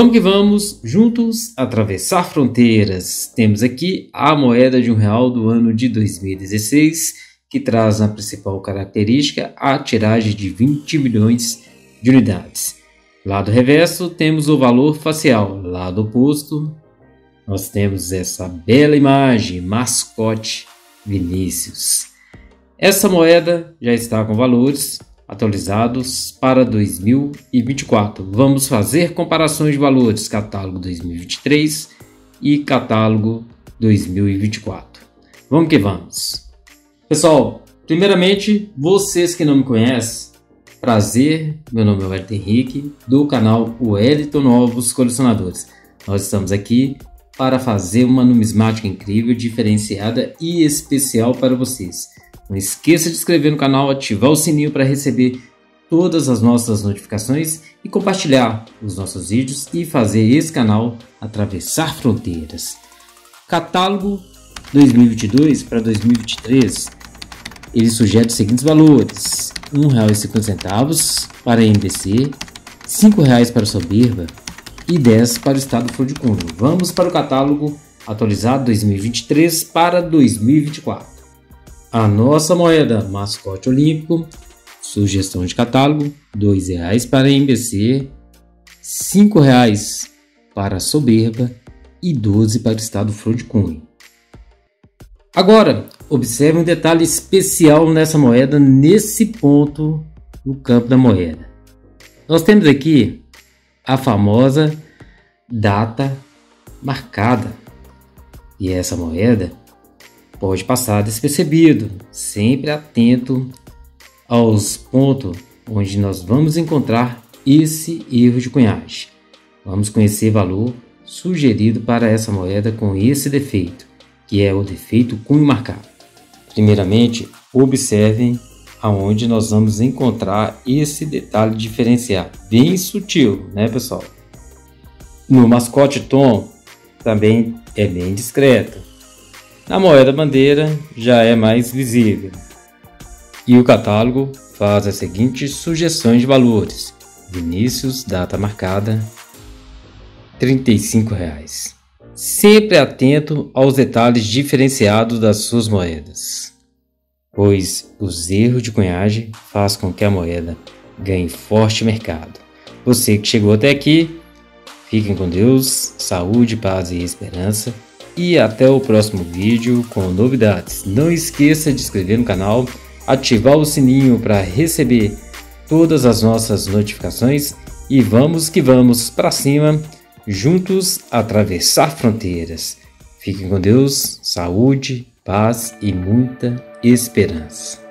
Vamos que vamos, juntos atravessar fronteiras. Temos aqui a moeda de um real do ano de 2016, que traz na principal característica a tiragem de 20 milhões de unidades. Lado reverso temos o valor facial, lado oposto nós temos essa bela imagem, mascote Vinícius. Essa moeda já está com valores atualizados para 2024. Vamos fazer comparações de valores catálogo 2023 e catálogo 2024. Vamos que vamos. Pessoal, primeiramente, vocês que não me conhecem, prazer, meu nome é Wellington Henrique, do canal Wellington Novos Colecionadores. Nós estamos aqui para fazer uma numismática incrível, diferenciada e especial para vocês. Não esqueça de se inscrever no canal, ativar o sininho para receber todas as nossas notificações e compartilhar os nossos vídeos e fazer esse canal atravessar fronteiras. Catálogo 2022 para 2023 ele sugere os seguintes valores: R$ 1,50 para a MBC, R$ 5,00 para a Soberba, e 10 para o estado Flor de Cunha. Vamos para o catálogo atualizado 2023 para 2024. A nossa moeda mascote olímpico, sugestão de catálogo, R$ 2,00 para MBC, R$ 5,00 para Soberba e 12 para o estado Flor de Cunha. Agora, observe um detalhe especial nessa moeda, nesse ponto no campo da moeda. Nós temos aqui a famosa data marcada. E essa moeda pode passar despercebido, sempre atento aos pontos onde nós vamos encontrar esse erro de cunhagem. Vamos conhecer valor sugerido para essa moeda com esse defeito, que é o defeito cunho marcado. Primeiramente, observem aonde nós vamos encontrar esse detalhe diferenciado, bem sutil, né, pessoal? No mascote Tom também é bem discreto. Na moeda bandeira já é mais visível. E o catálogo faz as seguintes sugestões de valores. Vinícius, data marcada, 35 reais. Sempre atento aos detalhes diferenciados das suas moedas pois os erros de cunhagem faz com que a moeda ganhe forte mercado. Você que chegou até aqui, fiquem com Deus, saúde, paz e esperança e até o próximo vídeo com novidades. Não esqueça de inscrever no canal, ativar o sininho para receber todas as nossas notificações e vamos que vamos para cima, juntos atravessar fronteiras. Fiquem com Deus, saúde, paz e muita esperança.